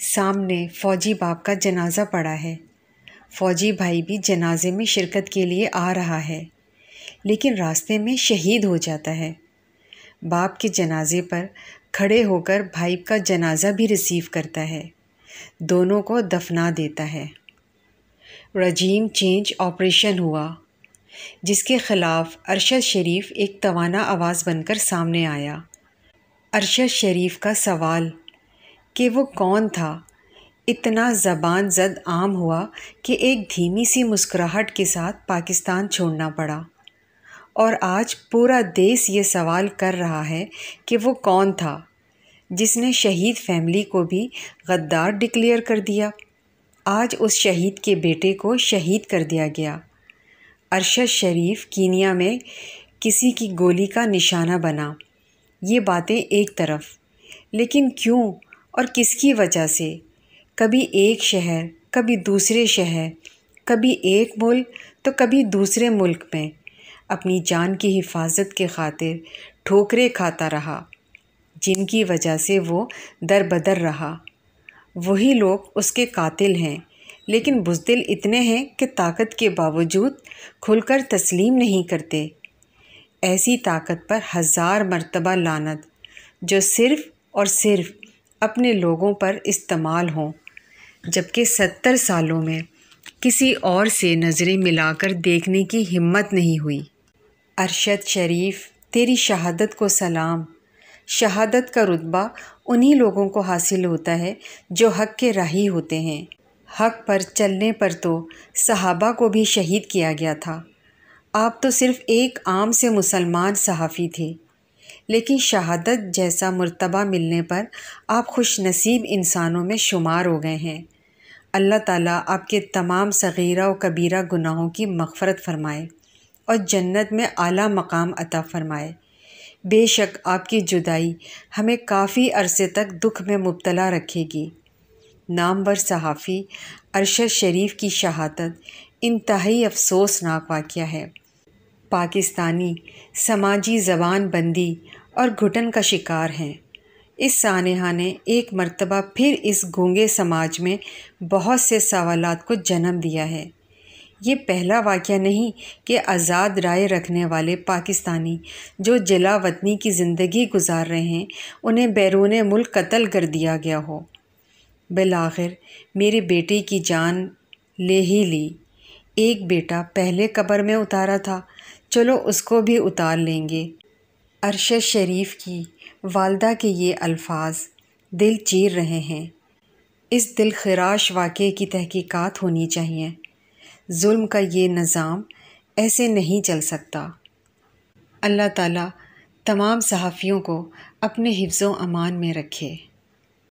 सामने फ़ौजी बाप का जनाज़ा पड़ा है। फ़ौजी भाई भी जनाजे में शिरकत के लिए आ रहा है, लेकिन रास्ते में शहीद हो जाता है। बाप के जनाजे पर खड़े होकर भाई का जनाजा भी रिसीव करता है। दोनों को दफना देता है। रजीम चेंज ऑपरेशन हुआ, जिसके ख़िलाफ़ अरशद शरीफ एक तवाना आवाज़ बनकर सामने आया। अरशद शरीफ का सवाल कि वो कौन था? इतना ज़बान जद आम हुआ कि एक धीमी सी मुस्कुराहट के साथ पाकिस्तान छोड़ना पड़ा। और आज पूरा देश ये सवाल कर रहा है कि वो कौन था, जिसने शहीद फैमिली को भी गद्दार डिक्लेयर कर दिया। आज उस शहीद के बेटे को शहीद कर दिया गया। अरशद शरीफ कीनिया में किसी की गोली का निशाना बना। ये बातें एक तरफ़। लेकिन क्यों और किसकी वजह से? कभी एक शहर, कभी दूसरे शहर, कभी एक मुल्क तो कभी दूसरे मुल्क में। अपनी जान की हिफाजत के खातिर ठोकरे खाता रहा, जिनकी वजह से वो दर बदर रहा। वही लोग उसके कातिल हैं, लेकिन बुजदिल इतने हैं कि ताकत के बावजूद खुलकर तस्लीम नहीं करते। ऐसी ताकत पर हज़ार मर्तबा लानत, जो सिर्फ़ और सिर्फ़ अपने लोगों पर इस्तेमाल हों, जबकि सत्तर सालों में किसी और से नज़रें मिलाकर देखने की हिम्मत नहीं हुई। अरशद शरीफ, तेरी शहादत को सलाम। शहादत का रुतबा उन्हीं लोगों को हासिल होता है जो हक के राही होते हैं। हक पर चलने पर तो सहाबा को भी शहीद किया गया था। आप तो सिर्फ़ एक आम से मुसलमान सहाफ़ी थे। लेकिन शहादत जैसा मर्तबा मिलने पर आप खुश नसीब इंसानों में शुमार हो गए हैं। अल्लाह ताला आपके तमाम सग़ीरा व कबीरा गुनाहों की मग़फ़रत फ़रमाए और जन्नत में आला मकाम अता फ़रमाए। बेशक आपकी जुदाई हमें काफ़ी अरसे तक दुख में मुबतला रखेगी। नामवर सहाफ़ी अरशद शरीफ की शहादत इंतहाई अफसोसनाक वाक़ है। पाकिस्तानी, समाजी ज़बान बंदी और घुटन का शिकार हैं। इस सानहा ने एक मर्तबा फिर इस गूँगे समाज में बहुत से सवाल को जन्म दिया है। ये पहला वाक़ नहीं कि आज़ाद राय रखने वाले पाकिस्तानी जो जिला वतनी की ज़िंदगी गुजार रहे हैं, उन्हें बैरून मुल्क कत्ल कर दिया गया हो। बिल आखिर मेरे बेटे की जान ले ही ली। एक बेटा पहले कब्र में उतारा था चलो उसको भी उतार लेंगे। अरशद शरीफ की वालदा के ये अल्फाज दिल चीर रहे हैं। इस दिल खराश वाक़े की तहकीकात होनी चाहिए। जुल्म का ये निज़ाम ऐसे नहीं चल सकता। अल्लाह ताला तमाम सहाफ़ियों को अपने हिफ्ज़ अमान में रखे।